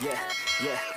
Yeah, yeah,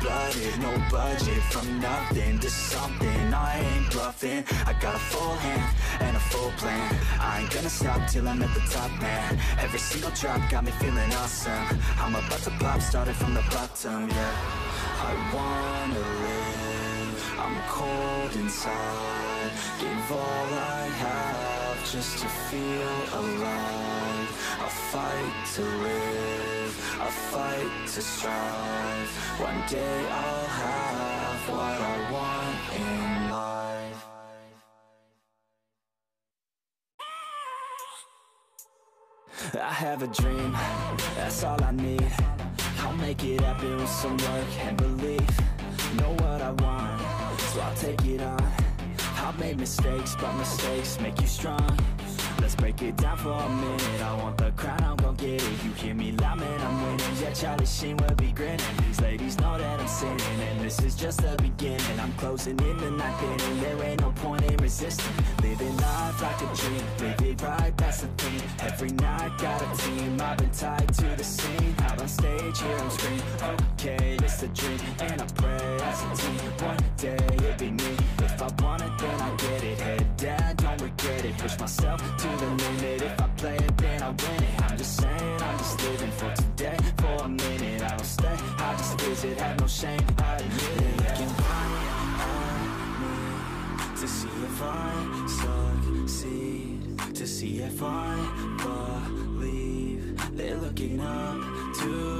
blooded, no budget. From nothing to something, I ain't bluffing. I got a full hand and a full plan. I ain't gonna stop till I'm at the top, man. Every single drop got me feeling awesome. I'm about to pop, started from the bottom, yeah. I wanna live, I'm cold inside. Give all just to feel alive. I fight to live, I fight to strive. One day I'll have what I want in life. I have a dream, that's all I need I'll make it happen with some work and belief Know what I want, so I'll take it on I've made mistakes, but mistakes make you strong. Let's break it down for a minute. I want the crown, I'm gon' get it. You hear me loud, man, I'm winning. Yeah, Charlie Sheen will be grinning. These ladies know that I'm sinning And this is just the beginning. I'm closing in the ninth inning There ain't no point in resisting. Living life like a dream. Live it right, that's the thing. Every night, got a team. I've been tied to Stage, here I'm Okay, it's the dream And I pray as a team. One day, it'll be me. If I want it, then I get it. Head down, don't regret it. Push myself to the limit. If I play it, then I win it. I'm just saying, I'm just living for today. For a minute, I don't stay. I just visit, have no shame. I admit it. Looking right at me To see if I succeed. To see if I believe They're looking up to